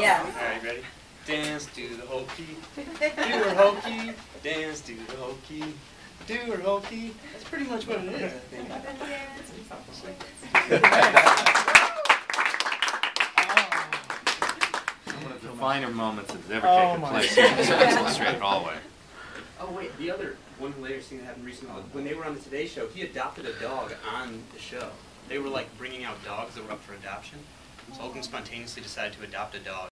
Yeah. Alright, ready? Dance do the Holcky, do her Holcky, dance do the Holcky, do her Holcky. That's pretty much what it is, I think. One of the finer moments that's ever Oh taken place in the Illustrated hallway. Oh wait, the other one hilarious thing that happened recently, when they were on the Today Show, he adopted a dog on the show. They were like bringing out dogs that were up for adoption. So Holcomb spontaneously decided to adopt a dog.